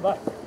すみ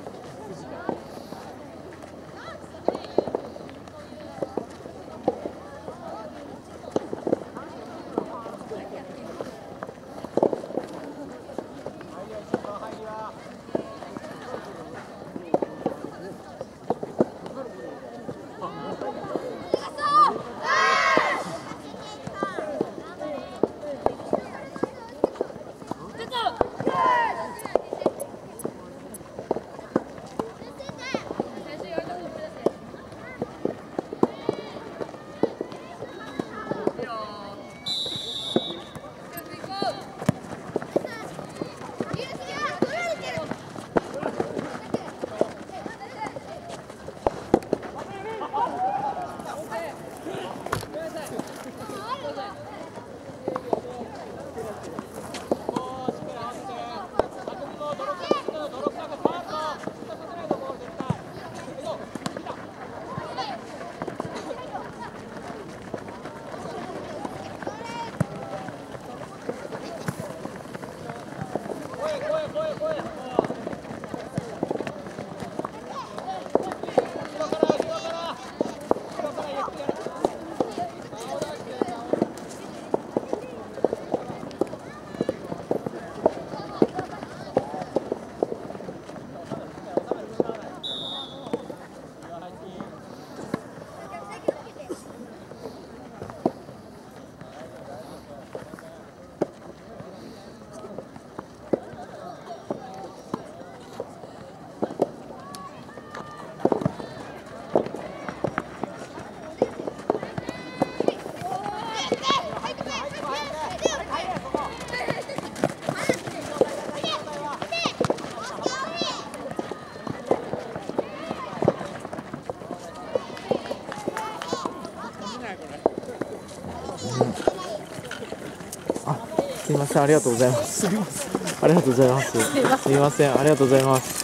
せんありがとうございます。ありがとうございます。すみません。ありがとうございます。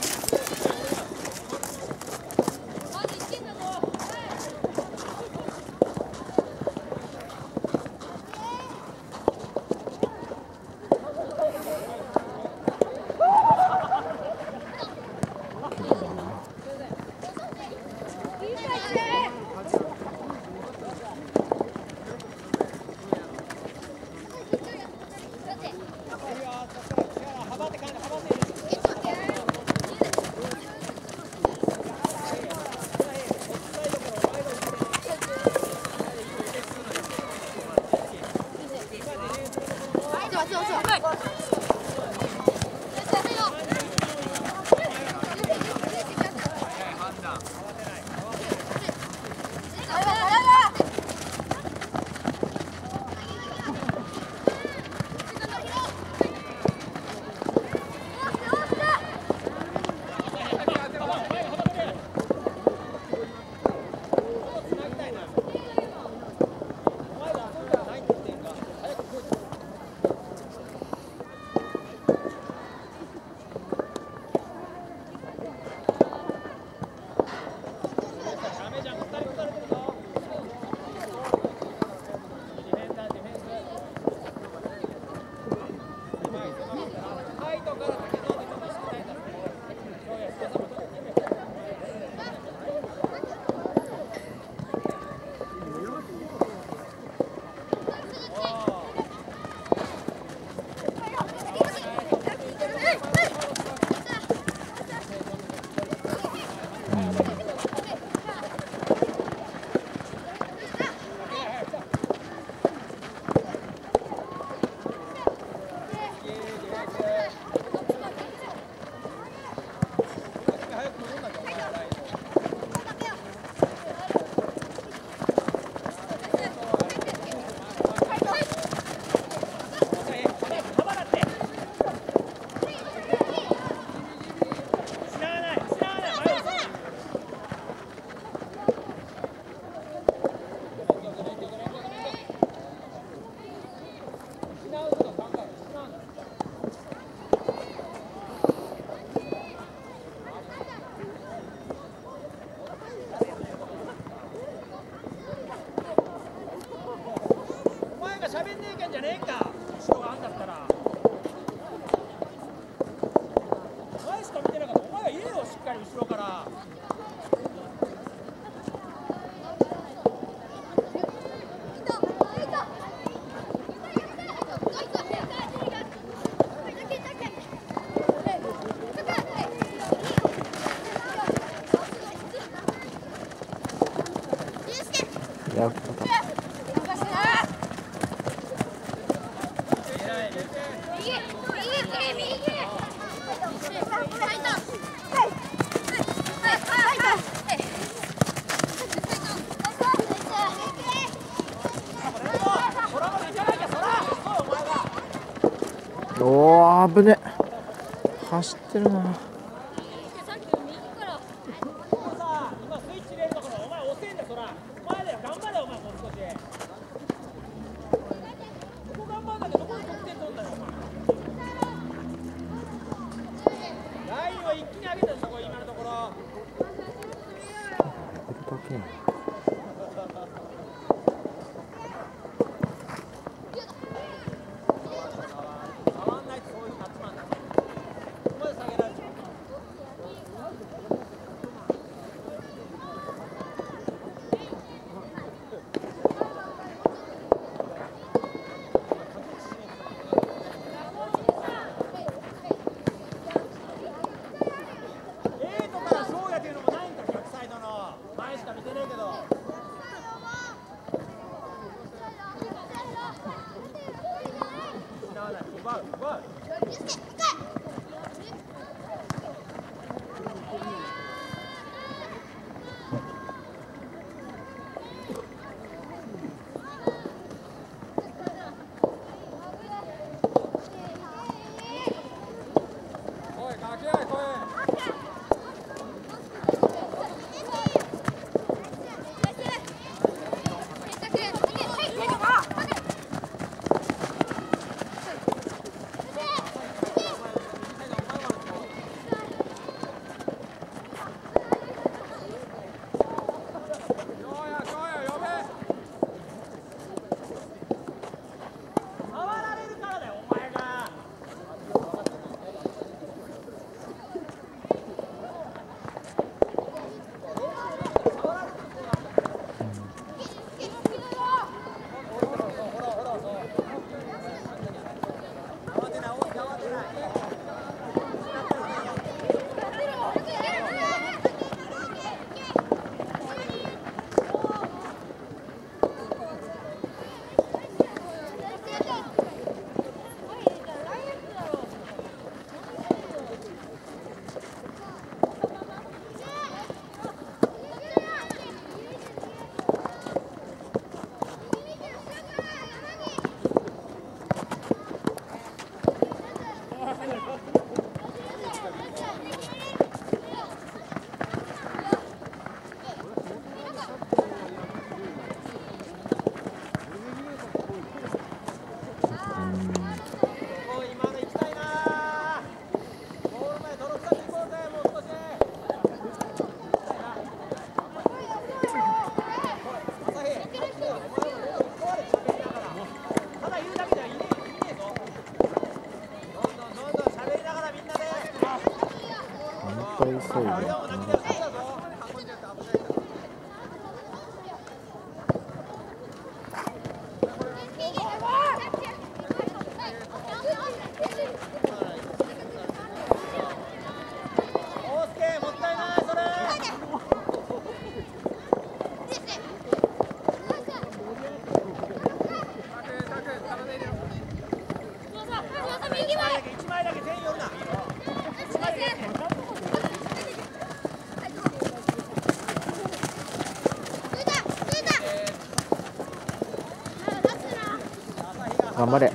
頑張れ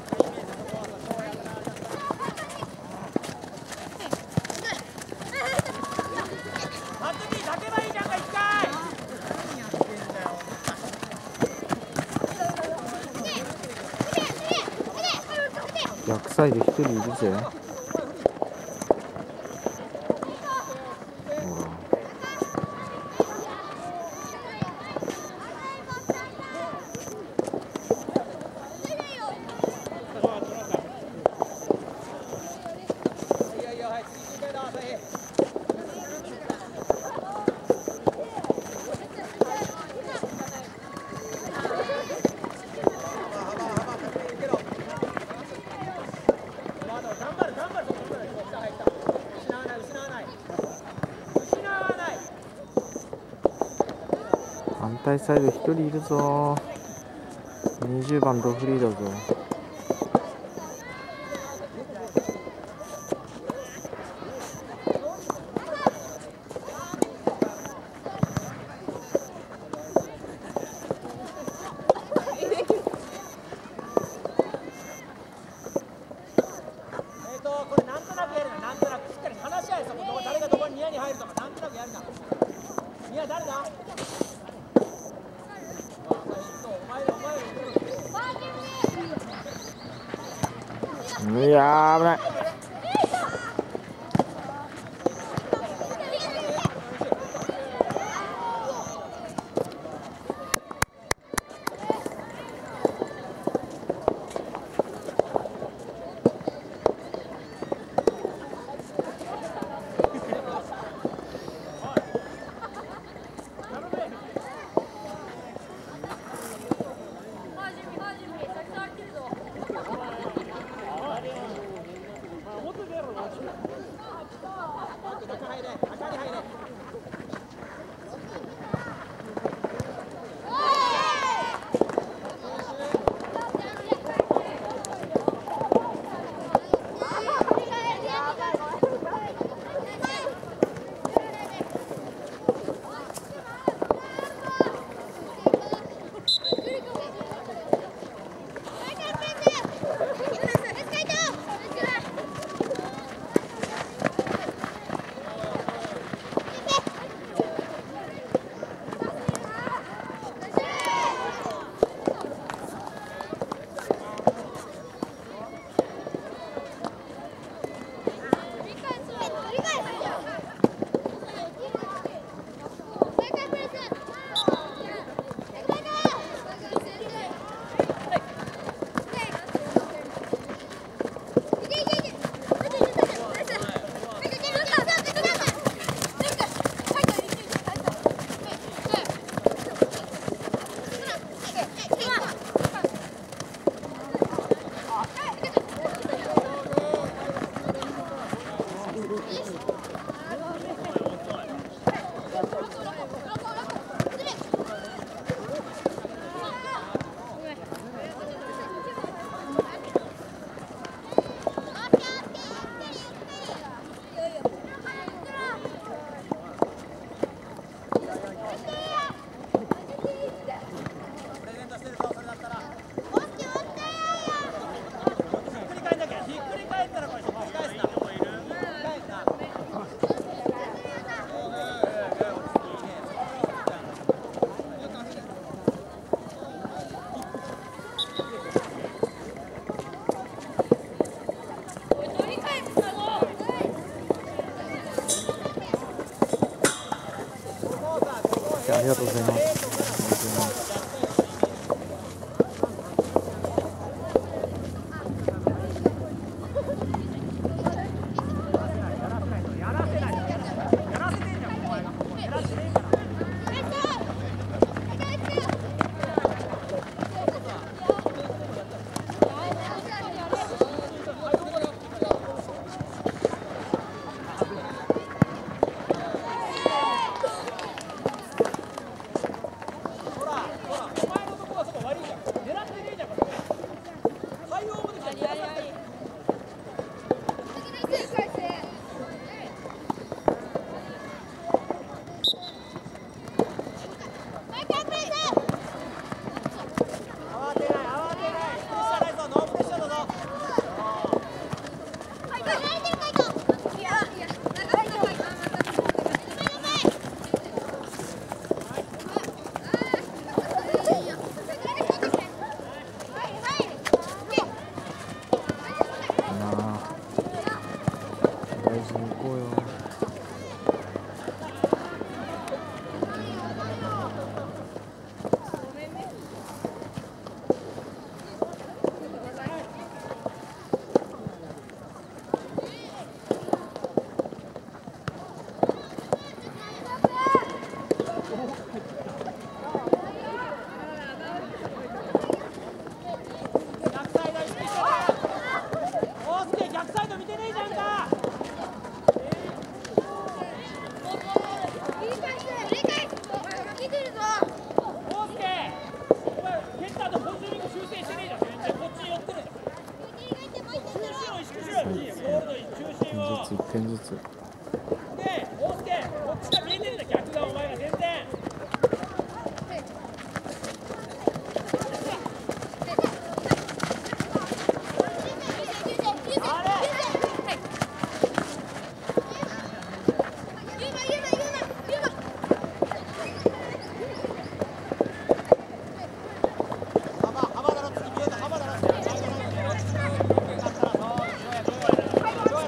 100歳で1人いるぜ。対サイド1人いるぞ。20番ドフリーだぞ。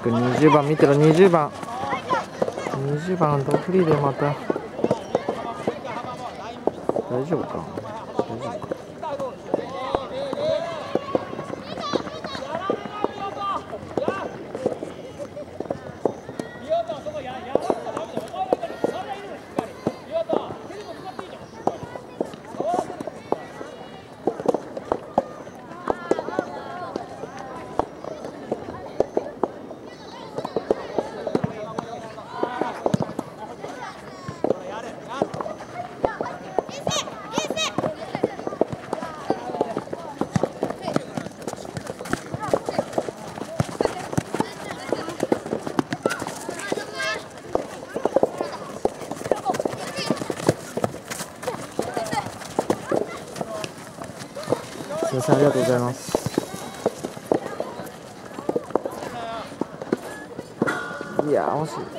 く20番見てろ。20番20番ドフリーでまた。大丈夫かせんありがとうございます。いや惜しい。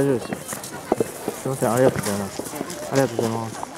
大丈夫ですよ。すいません。ありがとうございます。ありがとうございます。